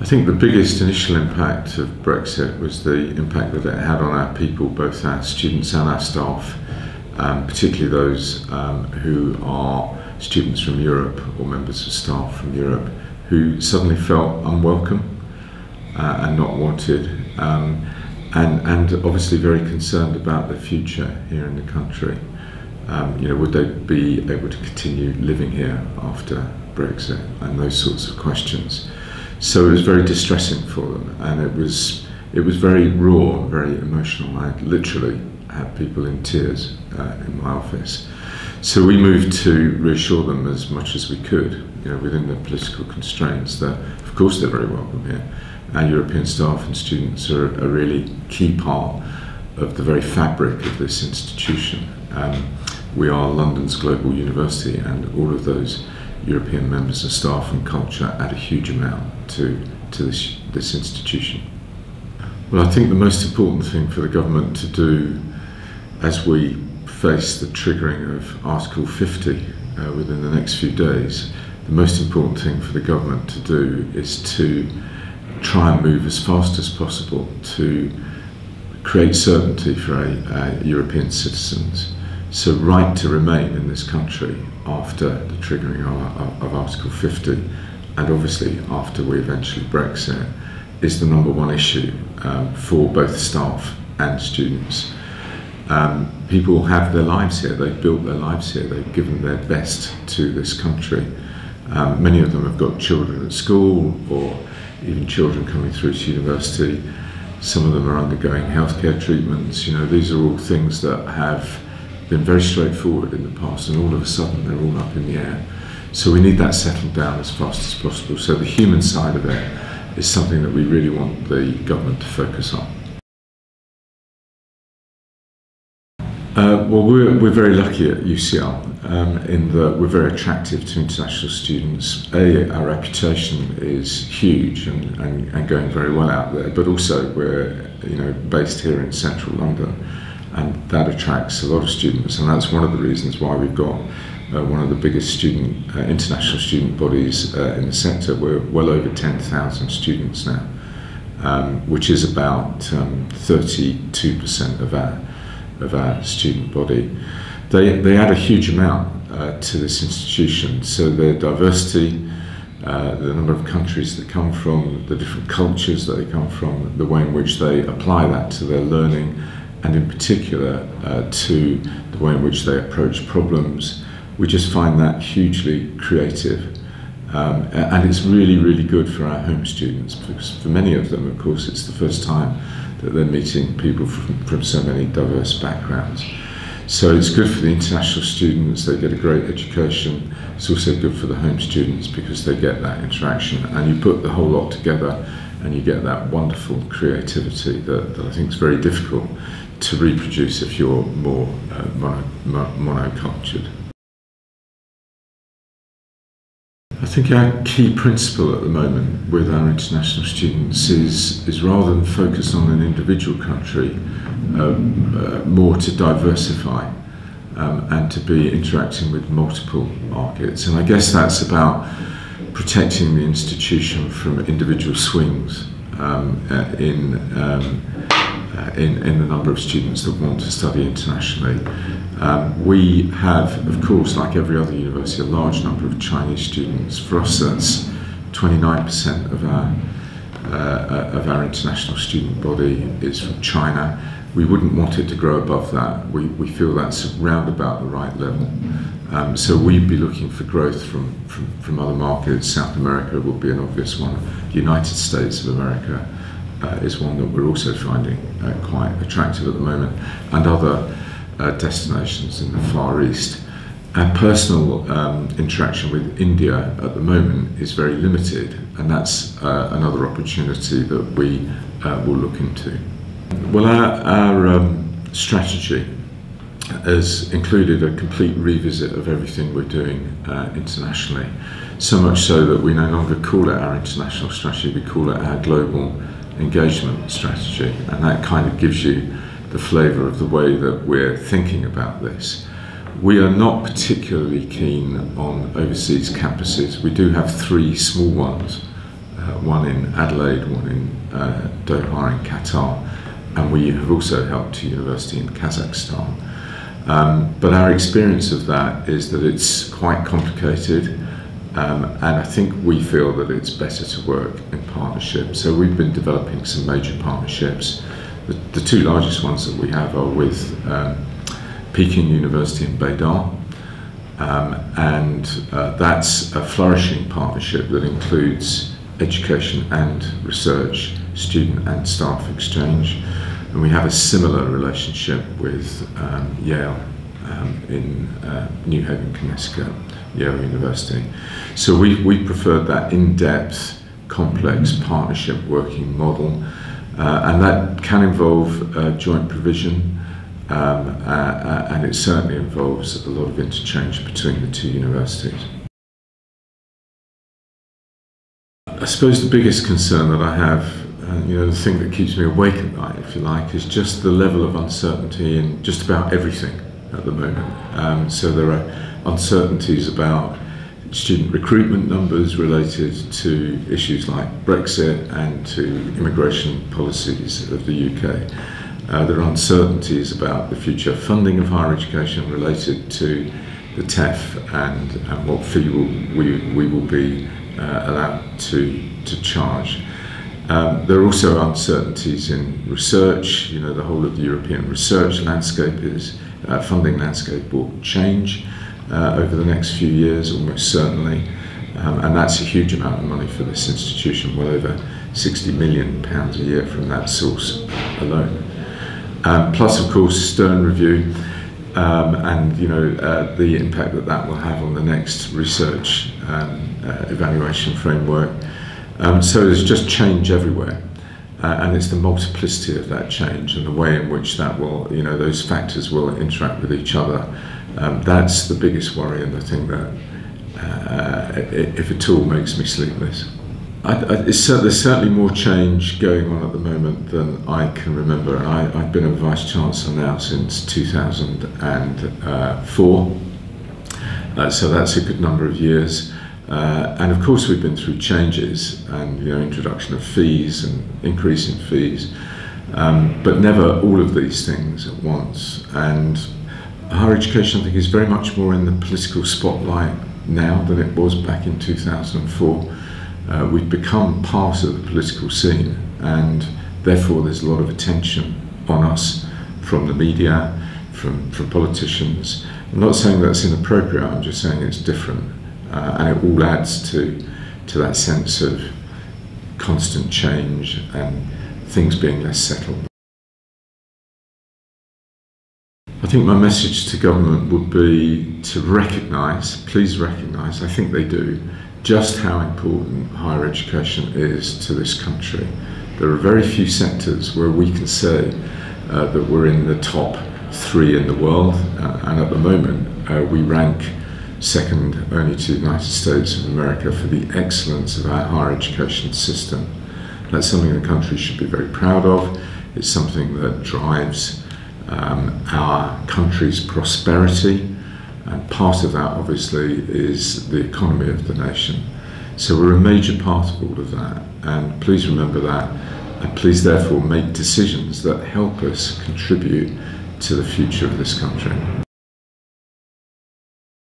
I think the biggest initial impact of Brexit was the impact that it had on our people, both our students and our staff, um, particularly those um, who are students from Europe or members of staff from Europe who suddenly felt unwelcome uh, and not wanted, um, and, and obviously very concerned about their future here in the country. Um, you know, would they be able to continue living here after Brexit and those sorts of questions? So it was very distressing for them, and it was it was very raw, very emotional. I literally had people in tears uh, in my office. So we moved to reassure them as much as we could, you know, within the political constraints. That of course they're very welcome here. Our European staff and students are a really key part of the very fabric of this institution. Um, we are London's global university, and all of those European members of staff and culture add a huge amount to, to this, this institution. Well, I think the most important thing for the government to do as we face the triggering of Article 50 uh, within the next few days, the most important thing for the government to do is to try and move as fast as possible to create certainty for European citizens. So, right to remain in this country after the triggering of, of, Article 50, and obviously after we eventually Brexit, is the number one issue um, for both staff and students. Um, people have their lives here, they've built their lives here, they've given their best to this country. Um, many of them have got children at school or even children coming through to university. Some of them are undergoing healthcare treatments. You know, these are all things that have been very straightforward in the past, and all of a sudden they're all up in the air. So we need that settled down as fast as possible. So the human side of it is something that we really want the government to focus on. Uh, well, we're, we're very lucky at UCL um, in that we're very attractive to international students. A, our reputation is huge and, and, and going very well out there, but also we're you know based here in central London, and that attracts a lot of students, and that's one of the reasons why we've got uh, one of the biggest student uh, international student bodies uh, in the sector. We're well over 10,000 students now, um, which is about um, 32% of our of our student body. They, they add a huge amount uh, to this institution. So their diversity, uh, the number of countries that come from, the different cultures that they come from, the way in which they apply that to their learning, and in particular uh, to the way in which they approach problems. We just find that hugely creative. Um, and it's really, really good for our home students because for many of them, of course, it's the first time that they're meeting people from, from so many diverse backgrounds. So it's good for the international students, they get a great education. It's also good for the home students because they get that interaction. And you put the whole lot together and you get that wonderful creativity that, that I think is very difficult to reproduce if you're more uh, mono, monocultured. I think our key principle at the moment with our international students is, is rather than focus on an individual country, uh, uh, more to diversify um, and to be interacting with multiple markets. And I guess that's about protecting the institution from individual swings um, uh, in um, uh, in, in the number of students that want to study internationally. Um, we have, of course, like every other university, a large number of Chinese students. For us, that's 29% of our uh, of our international student body is from China. We wouldn't want it to grow above that. We, we feel that's round about the right level. Um, so we'd be looking for growth from, from, from other markets. South America would be an obvious one. The United States of America is one that we're also finding uh, quite attractive at the moment, and other uh, destinations in the Far East. Our personal um, interaction with India at the moment is very limited, and that's uh, another opportunity that we uh, will look into. Well, our, our um, strategy has included a complete revisit of everything we're doing uh, internationally. So much so that we no longer call it our international strategy, we call it our global engagement strategy, and that kind of gives you the flavour of the way that we're thinking about this. We are not particularly keen on overseas campuses. We do have three small ones uh, one in Adelaide, one in uh, Doha in Qatar, and we have also helped a university in Kazakhstan. Um, but our experience of that is that it's quite complicated, um, and I think we feel that it's better to work in partnership. So we've been developing some major partnerships. The, the two largest ones that we have are with um, Peking University in Beida, um, and uh, that's a flourishing partnership that includes education and research, student and staff exchange. And we have a similar relationship with um, Yale um, in uh, New Haven, Connecticut, Yale University. So we, we preferred that in-depth, complex partnership working model. Uh, and that can involve uh, joint provision, um, uh, uh, and it certainly involves a lot of interchange between the two universities. I suppose the biggest concern that I have, uh, you know, the thing that keeps me awake at night, if you like, is just the level of uncertainty in just about everything at the moment. Um, so there are uncertainties about student recruitment numbers related to issues like Brexit and to immigration policies of the UK. Uh, there are uncertainties about the future funding of higher education related to the TEF and, and what fee will, we, we will be uh, allowed to, to charge. Um, there are also uncertainties in research. You know, the whole of the European research landscape is, uh, funding landscape will change uh, over the next few years, almost certainly. Um, and that's a huge amount of money for this institution, well over 60 million pounds a year from that source alone. Um, plus, of course, Stern Review um, and you know uh, the impact that that will have on the next research um, uh, evaluation framework. Um, so there's just change everywhere. Uh, and it's the multiplicity of that change and the way in which that will, you know, those factors will interact with each other. Um, that's the biggest worry and the thing that, uh, if at all, makes me sleepless. I, I, there's certainly more change going on at the moment than I can remember, and I, have been a vice chancellor now since 2004, uh, so that's a good number of years. Uh, and of course, we've been through changes and you know introduction of fees and increase in fees, um, but never all of these things at once. And higher education, I think, is very much more in the political spotlight now than it was back in 2004 uh, we've become part of the political scene, and therefore there's a lot of attention on us from the media, from, from politicians. I'm not saying that's inappropriate, I'm just saying it's different, uh, and it all adds to, to that sense of constant change and things being less settled. Think my message to government would be to recognise, please recognise, I think they do, just how important higher education is to this country. There are very few sectors where we can say uh, that we're in the top three in the world, uh, and at the moment uh, we rank second only to the United States of America for the excellence of our higher education system. That's something the country should be very proud of. It's something that drives um, our country's prosperity and part of that, obviously, is the economy of the nation. So we're a major part of all of that. And please remember that. And please, therefore, make decisions that help us contribute to the future of this country.